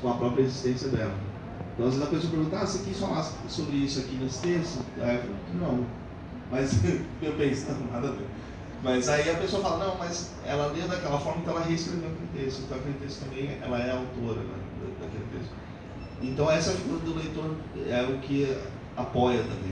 com a própria existência dela. Então, às vezes a pessoa pergunta, ah, você quis falar sobre isso aqui nesse texto? Aí eu falo, não. Mas eu penso, não, nada a ver. Mas aí a pessoa fala, não, mas ela lê daquela forma, então ela reescreveu aquele texto. Então aquele texto também, ela é autora né, daquele texto. Então essa figura do leitor é o que apoia também.